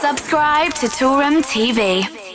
Subscribe to Toolroom TV.